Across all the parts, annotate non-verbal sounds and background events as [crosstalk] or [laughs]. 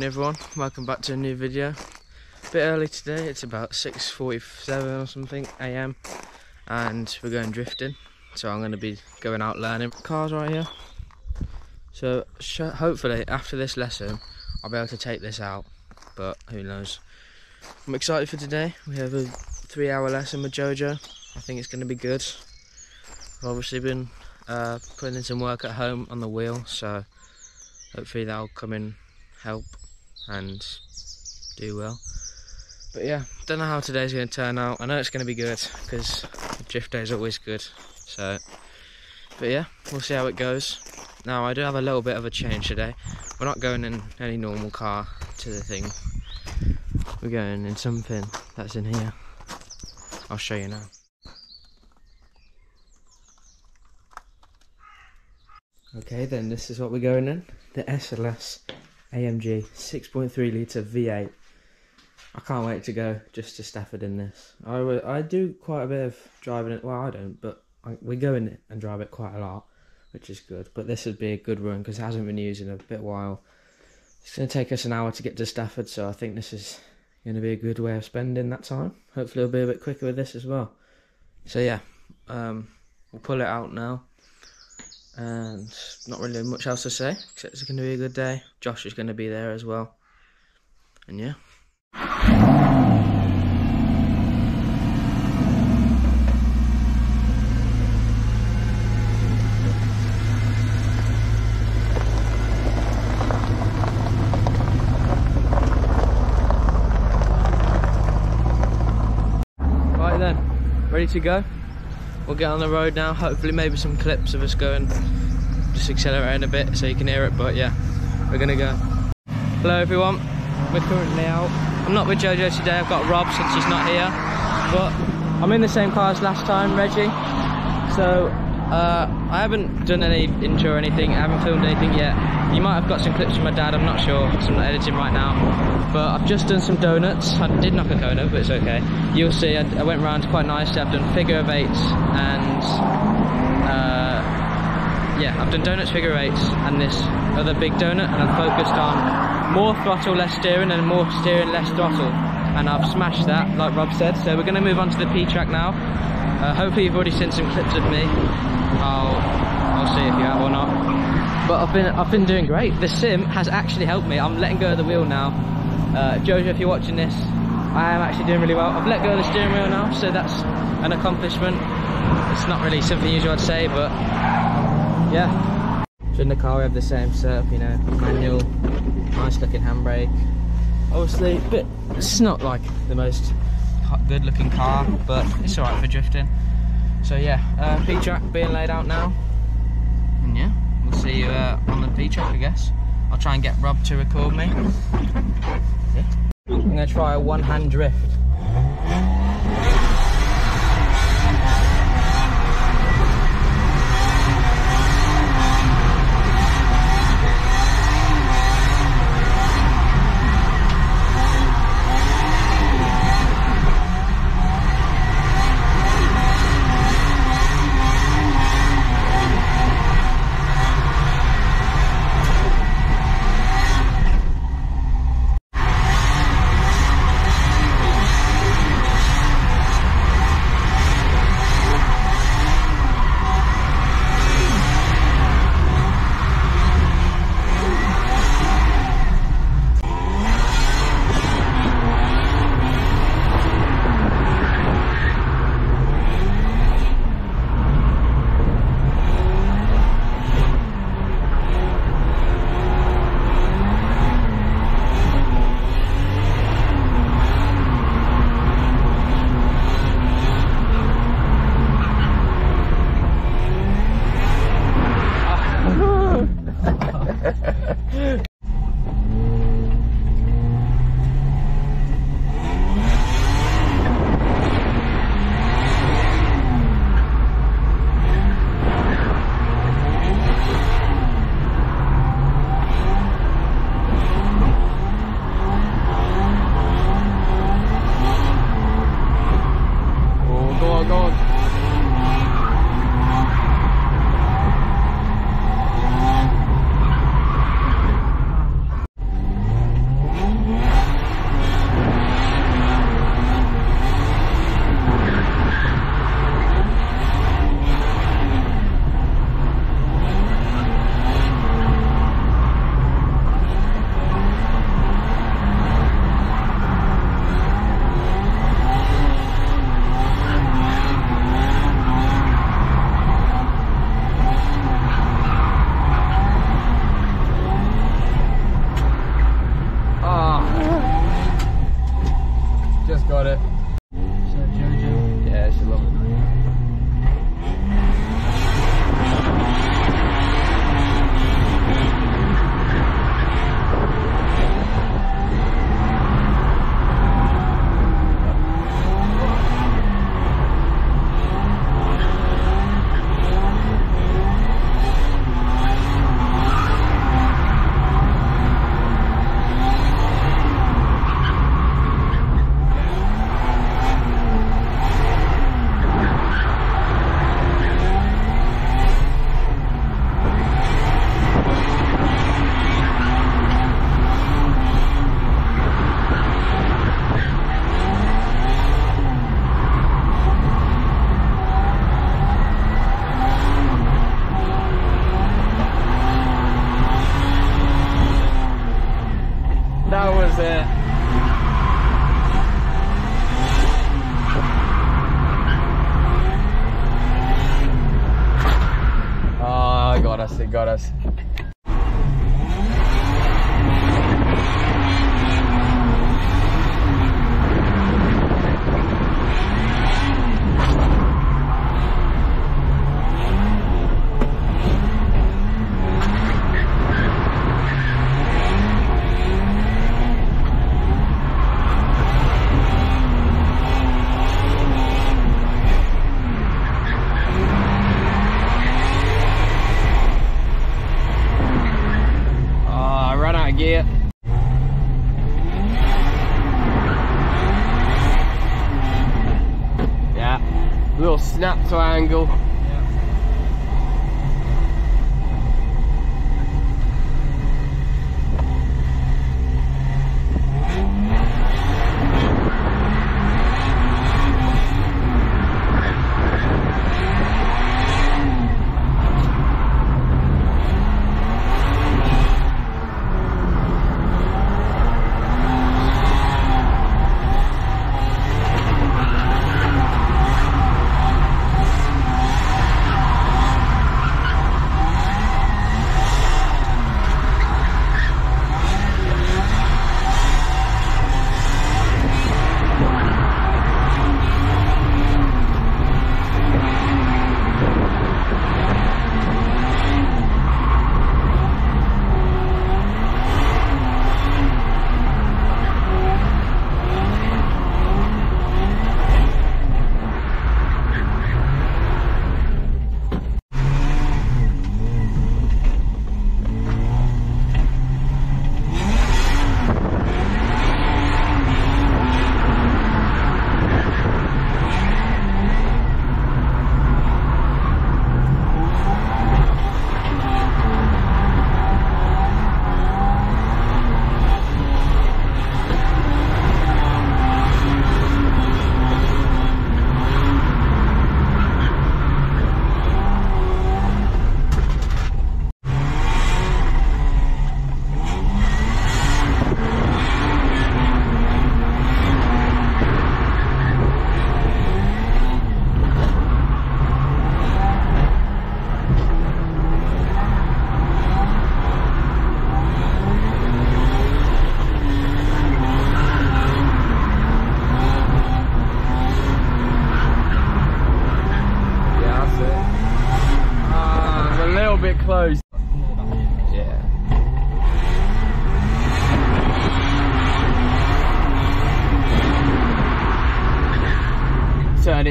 morning everyone, welcome back to a new video. A bit early today, it's about 6.47 or something am and we're going drifting. So I'm going to be going out learning cars right here. So hopefully after this lesson I'll be able to take this out, but who knows. I'm excited for today, we have a three hour lesson with Jojo. I think it's going to be good. I've obviously been uh, putting in some work at home on the wheel so hopefully that'll come in help and do well. But yeah, don't know how today's going to turn out. I know it's going to be good because drift day is always good. So, but yeah, we'll see how it goes. Now I do have a little bit of a change today. We're not going in any normal car to the thing. We're going in something that's in here. I'll show you now. Okay then, this is what we're going in. The SLS AMG 6.3 litre V8. I can't wait to go just to Stafford in this. I, I do quite a bit of driving it. Well, I don't, but I, we go in and drive it quite a lot, which is good. But this would be a good run because it hasn't been used in a bit while. It's going to take us an hour to get to Stafford, so I think this is going to be a good way of spending that time. Hopefully, it'll be a bit quicker with this as well. So yeah, um, we'll pull it out now and not really much else to say except it's going to be a good day. Josh is going to be there as well, and yeah. Right then, ready to go? We'll get on the road now. Hopefully maybe some clips of us going just accelerating a bit so you can hear it but yeah we're gonna go. Hello everyone. We're currently out. I'm not with jojo today. I've got rob since he's not here but i'm in the same car as last time reggie. So uh, I haven't done any intro or anything, I haven't filmed anything yet. You might have got some clips from my dad, I'm not sure, I'm not editing right now. But I've just done some donuts. I did knock a cone over, but it's okay. You'll see, I, I went around quite nicely. I've done figure of eights and... Uh, yeah, I've done donuts, figure eights, and this other big donut, and I've focused on more throttle, less steering, and more steering, less throttle. And I've smashed that, like Rob said. So we're going to move on to the P track now. Uh, hopefully you've already seen some clips of me. I'll, I'll see if you have or not. But I've been, I've been doing great. The sim has actually helped me. I'm letting go of the wheel now. Uh, Jojo, if you're watching this, I am actually doing really well. I've let go of the steering wheel now, so that's an accomplishment. It's not really something usual I'd say, but yeah. So in the car we have the same setup, you know, manual, nice looking handbrake. Obviously, but it's not like the most good looking car, but it's alright for drifting. So yeah, uh, P-track being laid out now. And yeah, we'll see you uh, on the P-track I guess. I'll try and get Rob to record me. Yeah. I'm gonna try a one hand drift.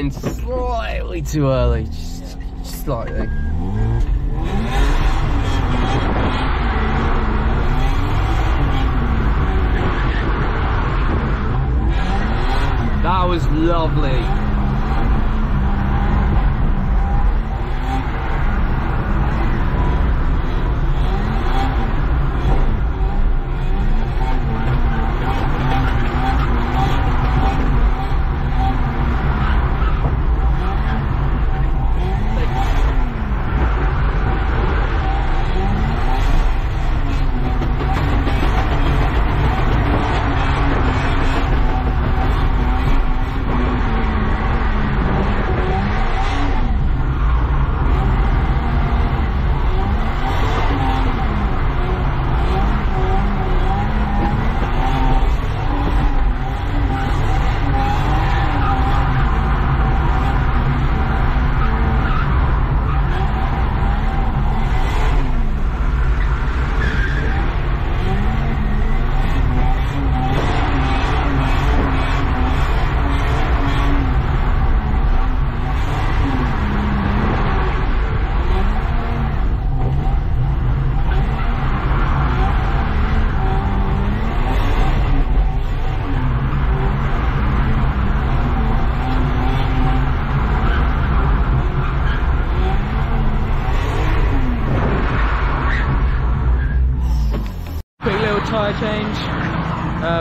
in slightly too early, just, just slightly. That was lovely.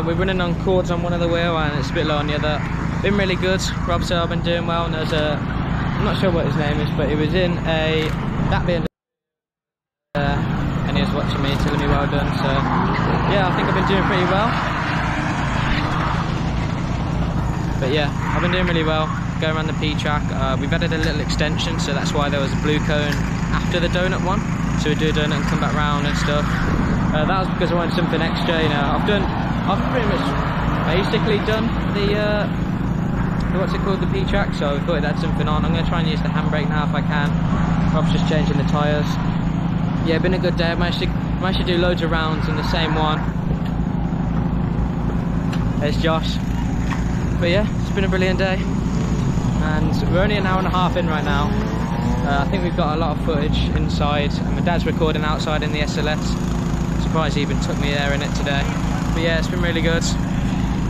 We're running on cords on one of the wheel and it's a bit low on the other. Been really good. Rob said I've been doing well and there's a, I'm not sure what his name is, but he was in a, that being uh, and he was watching me telling me well done. So yeah, I think I've been doing pretty well. But yeah, I've been doing really well. Going around the P track. Uh, we've added a little extension, so that's why there was a blue cone after the donut one. So we do a donut and come back round and stuff. Uh, that was because I wanted something extra. You know, I've done, I've pretty much basically done the. Uh, what's it called, the P track, so I thought had something on. I'm going to try and use the handbrake now if I can. Rob's just changing the tyres. Yeah, been a good day. I managed managed to do loads of rounds in the same one. There's Josh. But yeah, it's been a brilliant day. And we're only an hour and a half in right now. Uh, I think we've got a lot of footage inside. And my dad's recording outside in the SLS. Surprised he even took me there in it today. But yeah, it's been really good.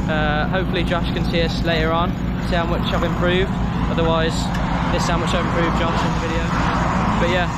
Uh, hopefully Josh can see us later on, see how much I've improved. Otherwise, this is how much I've improved Josh video. But yeah.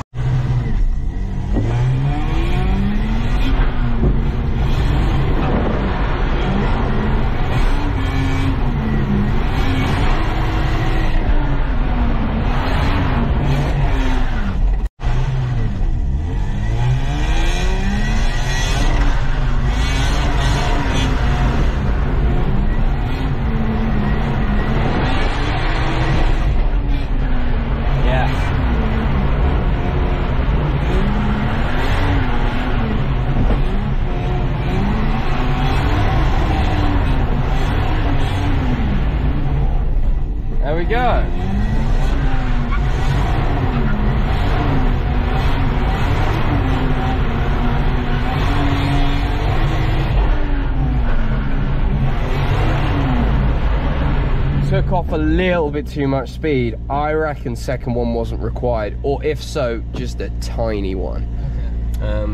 There we go. Took a little bit too much speed. I reckon second one wasn't required, or if so, just a tiny one. Um,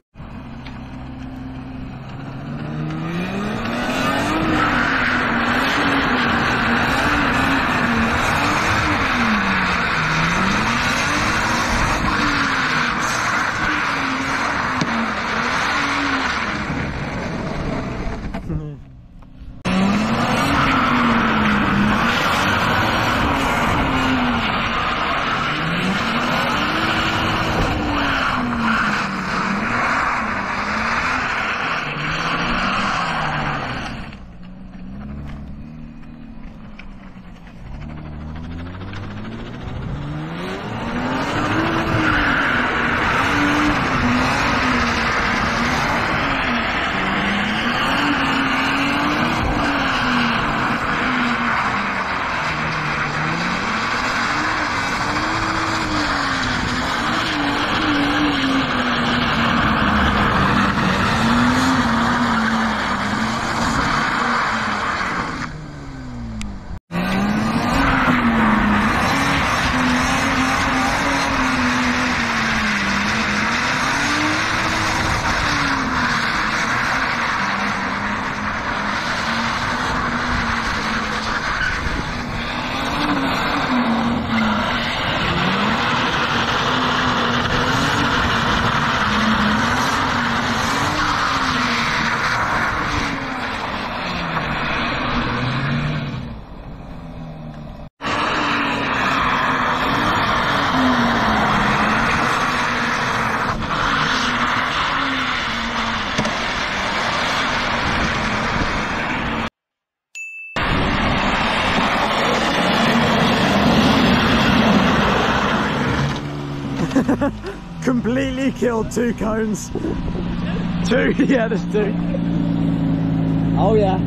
completely killed two cones. Two, [laughs] yeah, there's two. Oh yeah.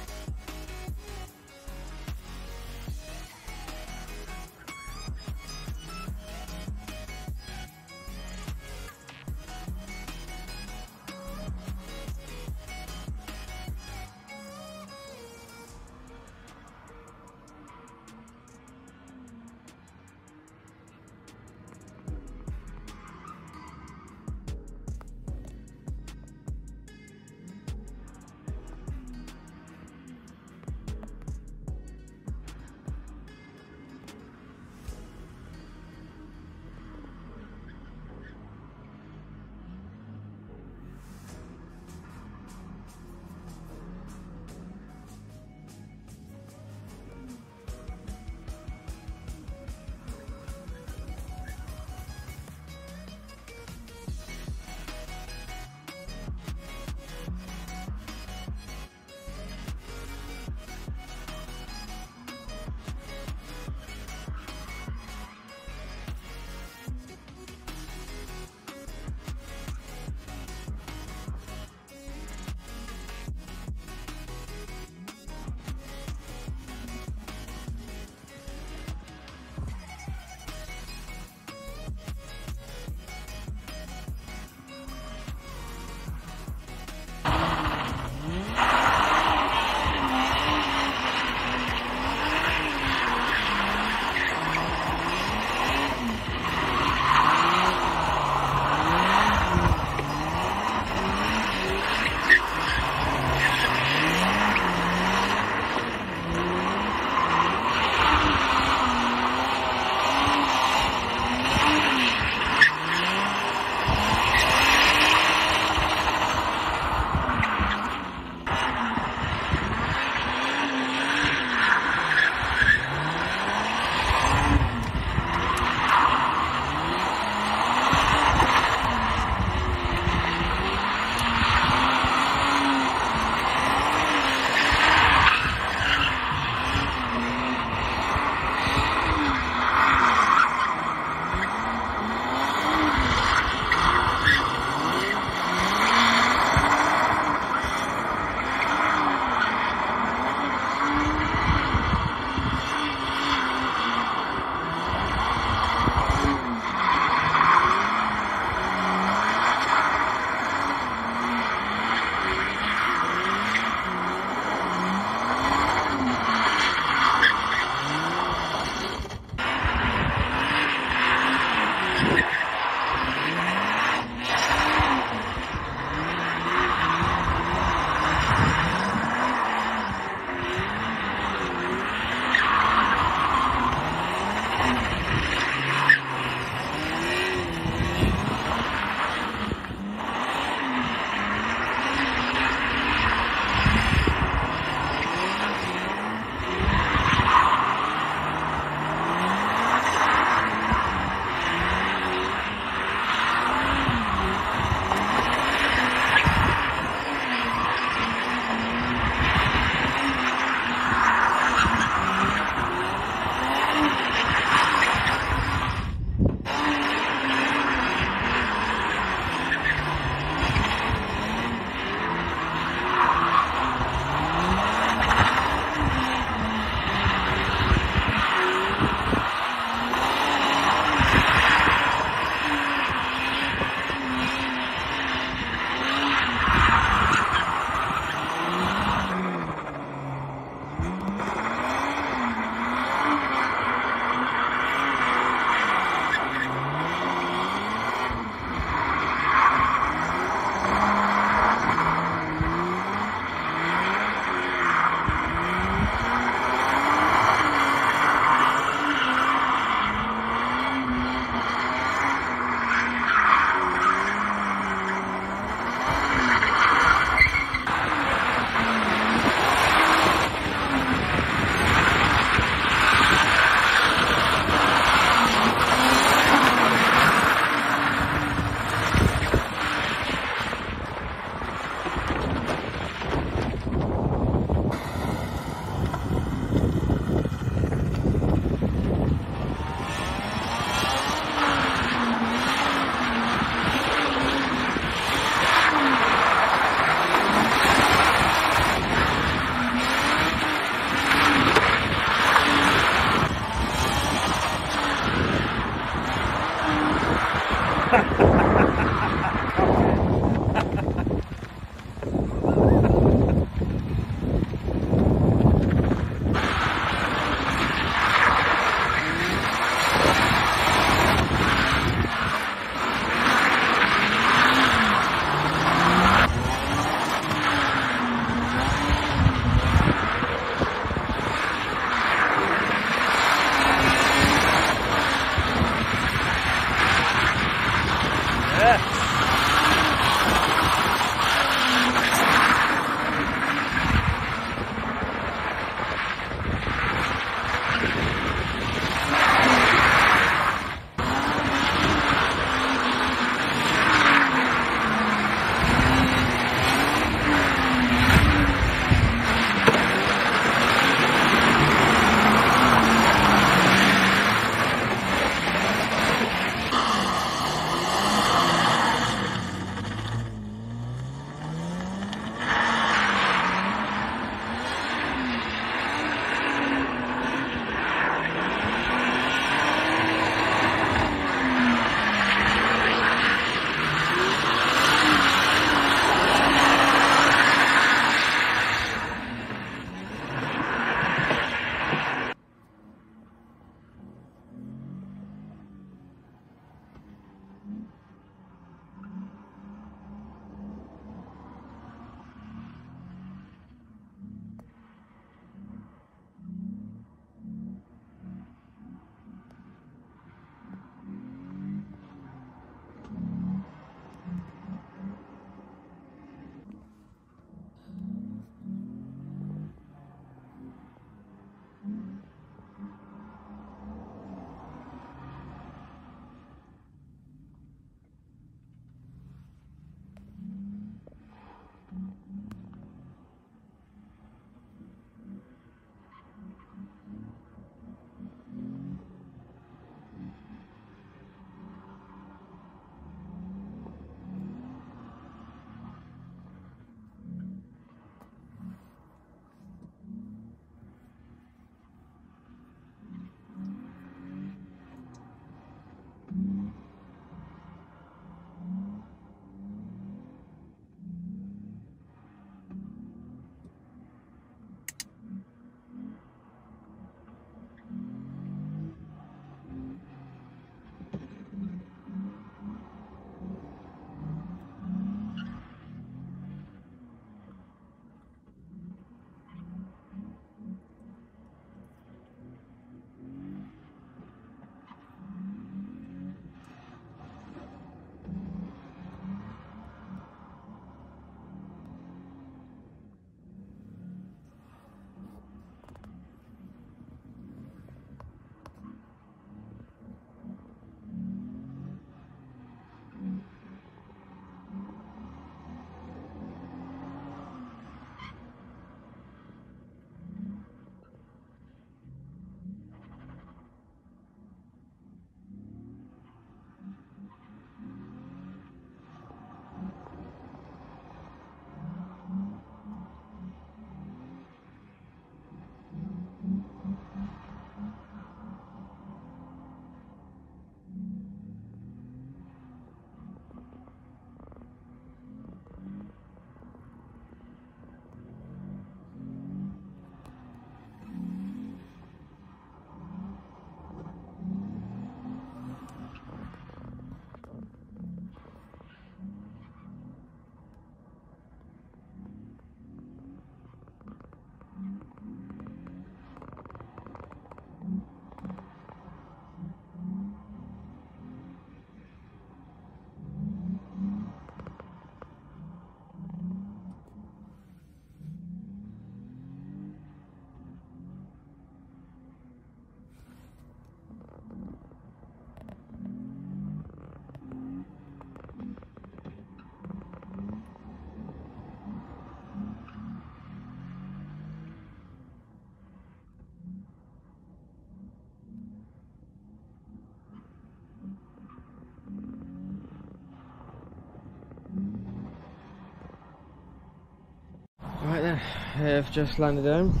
Have just landed home.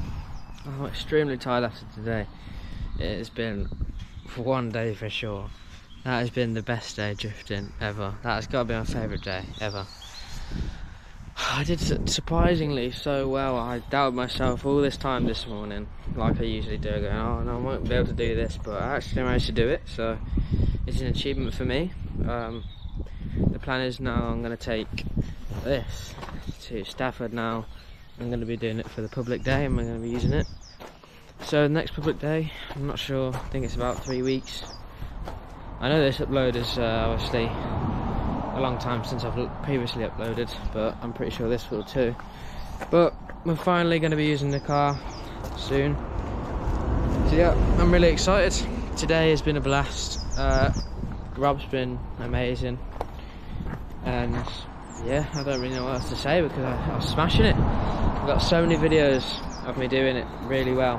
I'm extremely tired after today. It has been one day for sure. That has been the best day drifting ever. That has got to be my favourite day ever. [sighs] I did surprisingly so well. I doubted myself all this time this morning, like I usually do, going, oh no, I won't be able to do this, but I actually managed to do it, so it's an achievement for me. Um, the plan is now I'm going to take this to Stafford now. I'm going to be doing it for the public day and I'm going to be using it. So the next public day, I'm not sure, I think it's about three weeks. I know this upload is uh, obviously a long time since I've previously uploaded, but I'm pretty sure this will too. But we're finally going to be using the car soon. So yeah, I'm really excited. Today has been a blast. Uh, Rob's been amazing. And yeah, I don't really know what else to say because I, I was smashing it. I've got so many videos of me doing it really well.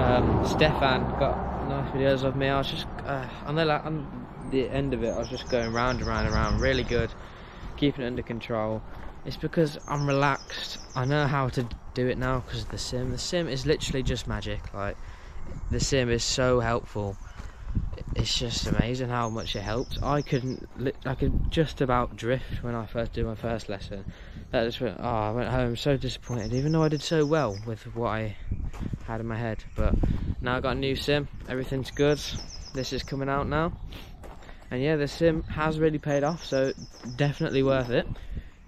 Um, Stefan got nice videos of me. I was just uh, on the on the end of it, I was just going round and round and round, really good, keeping it under control. It's because I'm relaxed. I know how to do it now because of the sim. The sim is literally just magic. Like the sim is so helpful it's just amazing how much it helps. I couldn't, I could just about drift when I first did my first lesson. That just went, oh, I went home so disappointed, even though I did so well with what I had in my head. But now I got a new sim, everything's good. This is coming out now, and yeah, the sim has really paid off. So definitely worth it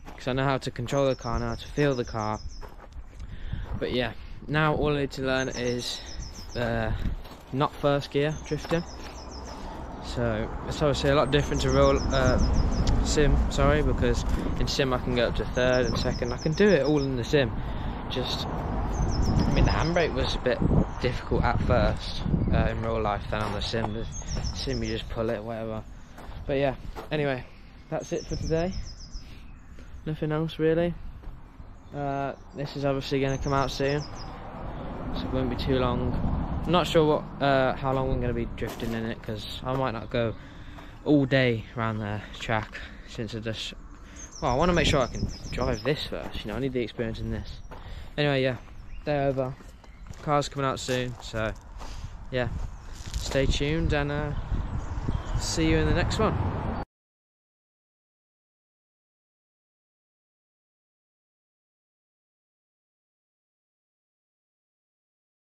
because I know how to control the car, now how to feel the car. But yeah, now all I need to learn is uh, not first gear drifting so it's obviously a lot different to real uh, sim, sorry, because in sim I can go up to third and second. I can do it all in the sim. Just, I mean, the handbrake was a bit difficult at first uh, in real life than on the sim. The sim you just pull it, whatever. But yeah, anyway, that's it for today. Nothing else really. Uh, this is obviously going to come out soon, so it won't be too long. I'm not sure what, uh, how long I'm going to be drifting in it because I might not go all day around the track since I just, well, I want to make sure I can drive this first, you know, I need the experience in this. Anyway, yeah, day over. Car's coming out soon, so yeah, stay tuned and uh, see you in the next one.